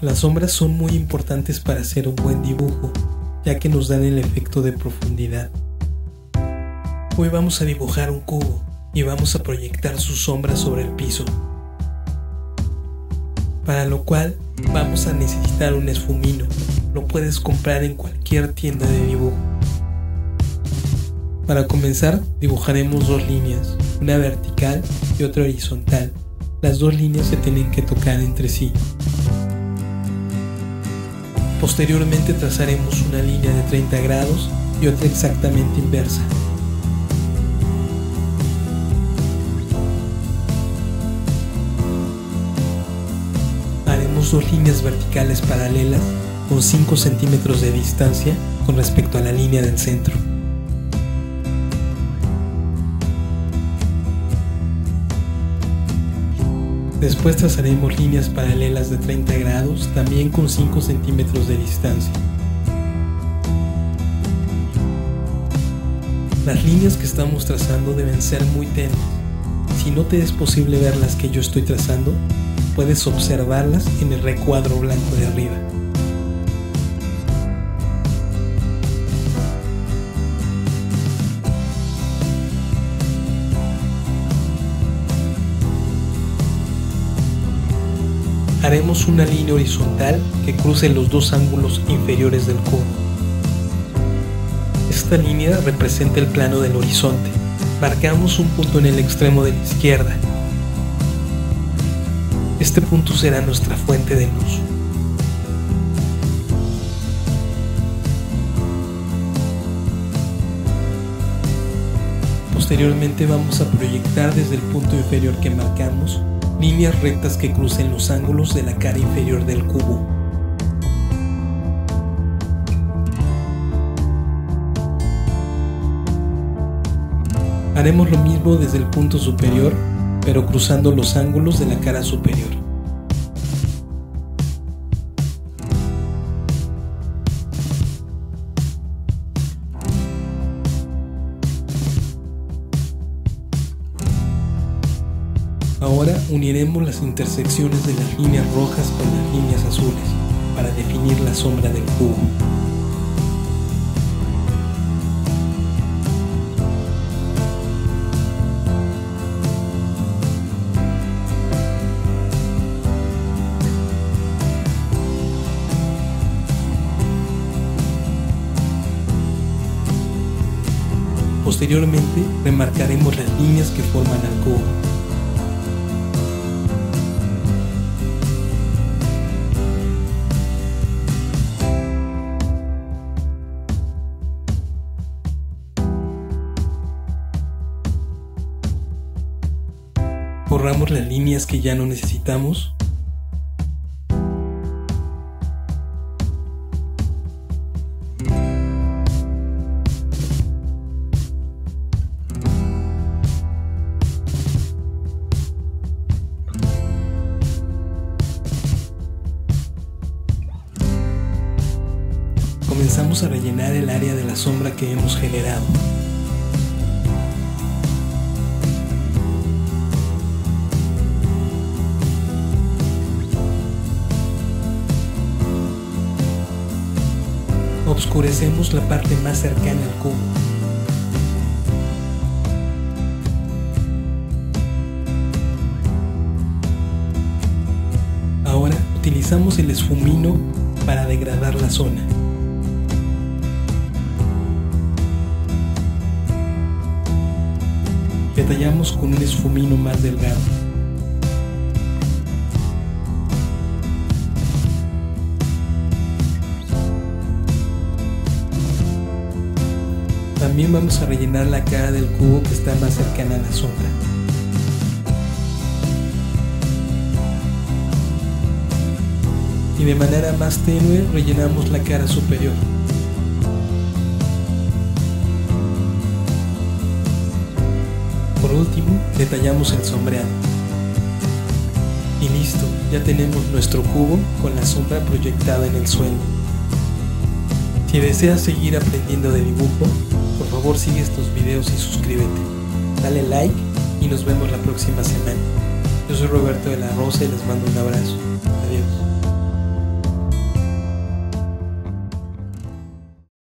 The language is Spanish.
Las sombras son muy importantes para hacer un buen dibujo, ya que nos dan el efecto de profundidad. Hoy vamos a dibujar un cubo y vamos a proyectar su sombra sobre el piso. Para lo cual vamos a necesitar un esfumino. Lo puedes comprar en cualquier tienda de dibujo. Para comenzar dibujaremos dos líneas, una vertical y otra horizontal. Las dos líneas se tienen que tocar entre sí. Posteriormente trazaremos una línea de 30 grados y otra exactamente inversa. Haremos dos líneas verticales paralelas con 5 centímetros de distancia con respecto a la línea del centro. Después trazaremos líneas paralelas de 30 grados, también con 5 centímetros de distancia. Las líneas que estamos trazando deben ser muy tenues. Si no te es posible ver las que yo estoy trazando, puedes observarlas en el recuadro blanco de arriba. Haremos una línea horizontal que cruce los dos ángulos inferiores del cubo. Esta línea representa el plano del horizonte. Marcamos un punto en el extremo de la izquierda. Este punto será nuestra fuente de luz. Posteriormente vamos a proyectar desde el punto inferior que marcamos líneas rectas que crucen los ángulos de la cara inferior del cubo. Haremos lo mismo desde el punto superior, pero cruzando los ángulos de la cara superior. Ahora uniremos las intersecciones de las líneas rojas con las líneas azules para definir la sombra del cubo. Posteriormente remarcaremos las líneas que forman al cubo. Borramos las líneas que ya no necesitamos. Comenzamos a rellenar el área de la sombra que hemos generado. Oscurecemos la parte más cercana al cubo. Ahora utilizamos el esfumino para degradar la zona. Detallamos con un esfumino más delgado. También vamos a rellenar la cara del cubo que está más cercana a la sombra. Y de manera más tenue rellenamos la cara superior. Por último, detallamos el sombreado. Y listo, ya tenemos nuestro cubo con la sombra proyectada en el suelo. Si deseas seguir aprendiendo de dibujo, por favor sigue estos videos y suscríbete. Dale like y nos vemos la próxima semana. Yo soy Roberto de la Rosa y les mando un abrazo. Adiós.